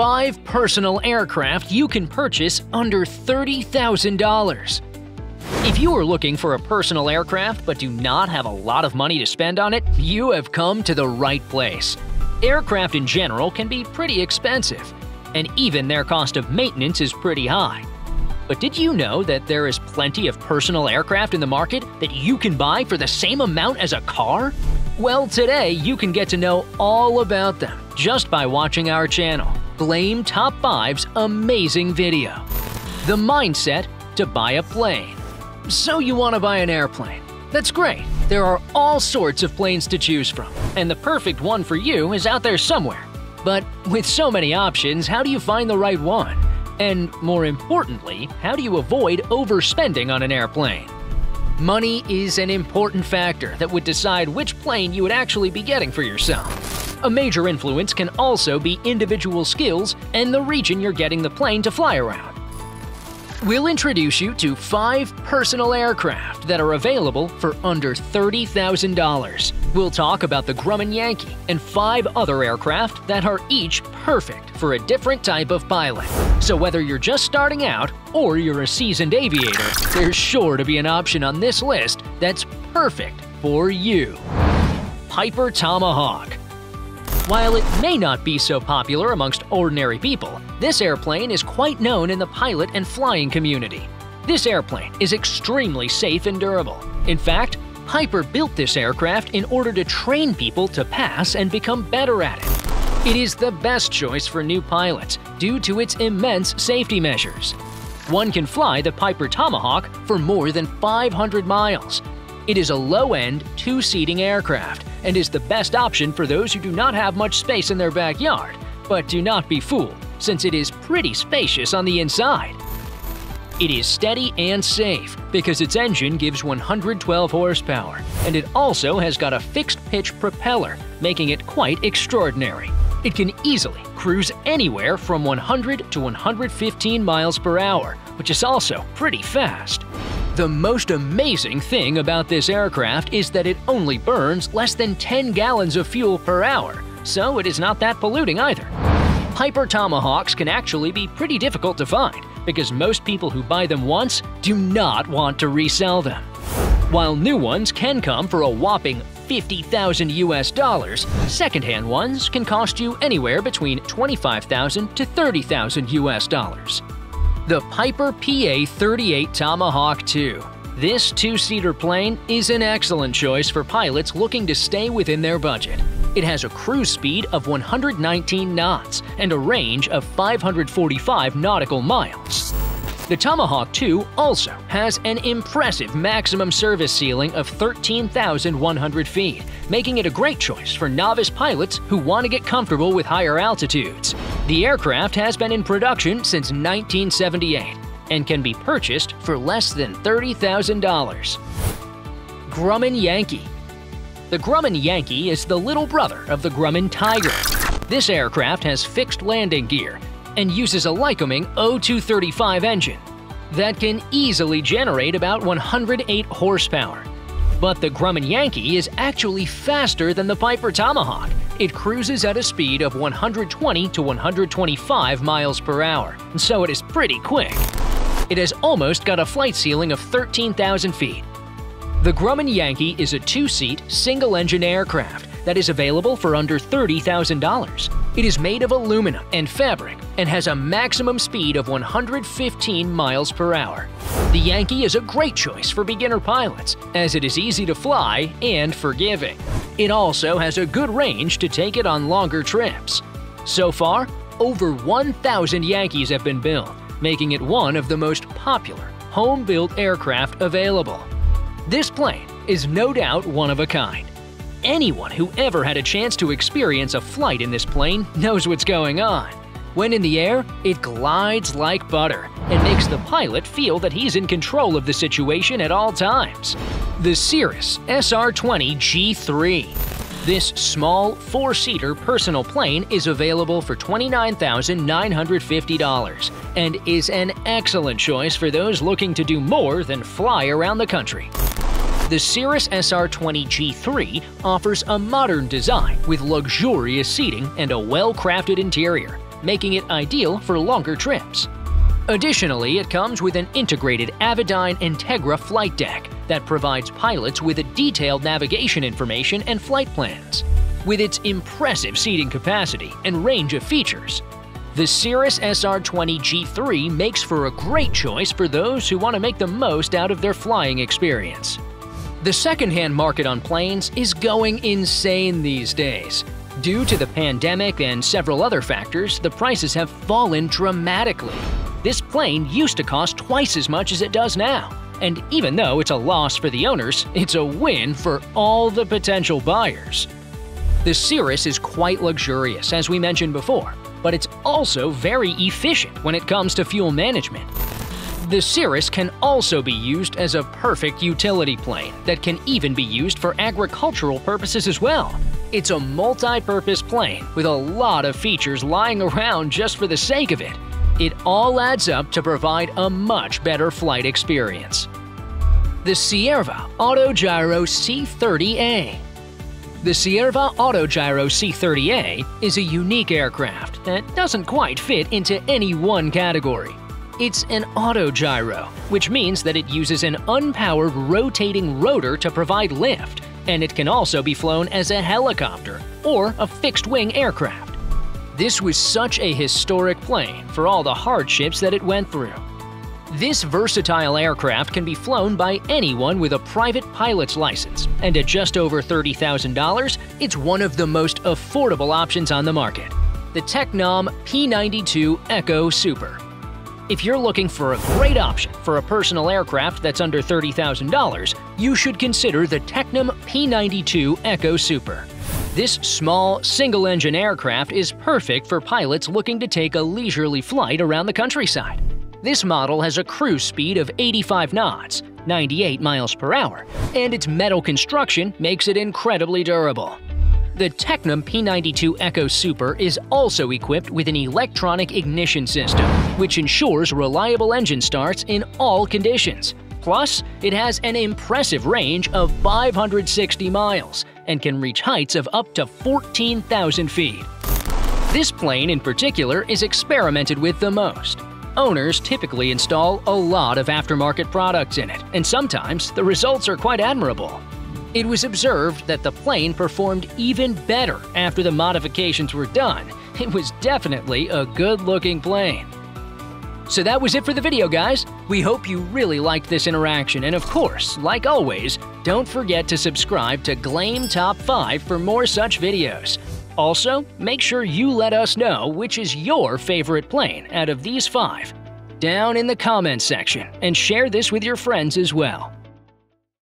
5 personal aircraft you can purchase under $30,000. If you are looking for a personal aircraft but do not have a lot of money to spend on it, you have come to the right place. Aircraft in general can be pretty expensive, and even their cost of maintenance is pretty high. But did you know that there is plenty of personal aircraft in the market that you can buy for the same amount as a car? Well, today you can get to know all about them just by watching our channel, Glame Top 5's amazing video. The mindset to buy a plane. So you want to buy an airplane. That's great. There are all sorts of planes to choose from, and the perfect one for you is out there somewhere. But with so many options, how do you find the right one? And more importantly, how do you avoid overspending on an airplane? Money is an important factor that would decide which plane you would actually be getting for yourself. A major influence can also be individual skills and the region you're getting the plane to fly around. We'll introduce you to five personal aircraft that are available for under $30,000. We'll talk about the Grumman Yankee and five other aircraft that are each perfect for a different type of pilot. So whether you're just starting out or you're a seasoned aviator, there's sure to be an option on this list that's perfect for you. Piper Tomahawk while it may not be so popular amongst ordinary people, this airplane is quite known in the pilot and flying community. This airplane is extremely safe and durable. In fact, Piper built this aircraft in order to train people to pass and become better at it. It is the best choice for new pilots due to its immense safety measures. One can fly the Piper Tomahawk for more than 500 miles. It is a low-end, two-seating aircraft and is the best option for those who do not have much space in their backyard. But do not be fooled, since it is pretty spacious on the inside. It is steady and safe because its engine gives 112 horsepower, and it also has got a fixed-pitch propeller, making it quite extraordinary. It can easily cruise anywhere from 100 to 115 miles per hour, which is also pretty fast. The most amazing thing about this aircraft is that it only burns less than 10 gallons of fuel per hour, so it is not that polluting either. Piper Tomahawks can actually be pretty difficult to find because most people who buy them once do not want to resell them. While new ones can come for a whopping 50,000 US dollars, secondhand ones can cost you anywhere between 25,000 to 30,000 US dollars. The Piper PA-38 Tomahawk 2. This two-seater plane is an excellent choice for pilots looking to stay within their budget. It has a cruise speed of 119 knots and a range of 545 nautical miles. The Tomahawk 2 also has an impressive maximum service ceiling of 13,100 feet, making it a great choice for novice pilots who want to get comfortable with higher altitudes. The aircraft has been in production since 1978 and can be purchased for less than $30,000. Grumman Yankee The Grumman Yankee is the little brother of the Grumman Tiger. This aircraft has fixed landing gear and uses a Lycoming O235 engine that can easily generate about 108 horsepower. But the Grumman Yankee is actually faster than the Piper Tomahawk. It cruises at a speed of 120 to 125 miles per hour, so it is pretty quick. It has almost got a flight ceiling of 13,000 feet. The Grumman Yankee is a two-seat, single-engine aircraft that is available for under $30,000. It is made of aluminum and fabric and has a maximum speed of 115 miles per hour. The Yankee is a great choice for beginner pilots, as it is easy to fly and forgiving. It also has a good range to take it on longer trips. So far, over 1,000 Yankees have been built, making it one of the most popular home-built aircraft available. This plane is no doubt one of a kind. Anyone who ever had a chance to experience a flight in this plane knows what's going on. When in the air, it glides like butter and makes the pilot feel that he's in control of the situation at all times. The Cirrus SR-20 G3 This small, four-seater personal plane is available for $29,950 and is an excellent choice for those looking to do more than fly around the country. The Cirrus SR-20 G3 offers a modern design with luxurious seating and a well-crafted interior. Making it ideal for longer trips. Additionally, it comes with an integrated Avidyne Entegra flight deck that provides pilots with a detailed navigation information and flight plans. With its impressive seating capacity and range of features, the Cirrus SR20 G3 makes for a great choice for those who want to make the most out of their flying experience. The secondhand market on planes is going insane these days. Due to the pandemic and several other factors, the prices have fallen dramatically. This plane used to cost twice as much as it does now. And even though it's a loss for the owners, it's a win for all the potential buyers. The Cirrus is quite luxurious, as we mentioned before, but it's also very efficient when it comes to fuel management. The Cirrus can also be used as a perfect utility plane that can even be used for agricultural purposes as well. It's a multi-purpose plane with a lot of features lying around just for the sake of it. It all adds up to provide a much better flight experience. The Cierva Autogyro C30A the Cierva Autogyro C30A is a unique aircraft that doesn't quite fit into any one category. It's an autogyro, which means that it uses an unpowered rotating rotor to provide lift, and it can also be flown as a helicopter or a fixed-wing aircraft. This was such a historic plane for all the hardships that it went through. This versatile aircraft can be flown by anyone with a private pilot's license, and at just over $30,000, it's one of the most affordable options on the market. The Tecnam P92 Echo Super. If you're looking for a great option for a personal aircraft that's under $30,000, you should consider the Tecnam P92 Echo Super. This small, single-engine aircraft is perfect for pilots looking to take a leisurely flight around the countryside. This model has a cruise speed of 85 knots, 98 miles per hour, and its metal construction makes it incredibly durable. The Tecnam P92 Echo Super is also equipped with an electronic ignition system, which ensures reliable engine starts in all conditions. Plus, it has an impressive range of 560 miles and can reach heights of up to 14,000 feet. This plane in particular is experimented with the most, Owners typically install a lot of aftermarket products in it, and sometimes the results are quite admirable. It was observed that the plane performed even better after the modifications were done. It was definitely a good-looking plane. So that was it for the video, guys. We hope you really liked this interaction, and of course, like always, don't forget to subscribe to Glame Top 5 for more such videos. Also, make sure you let us know which is your favorite plane out of these five down in the comments section and share this with your friends as well.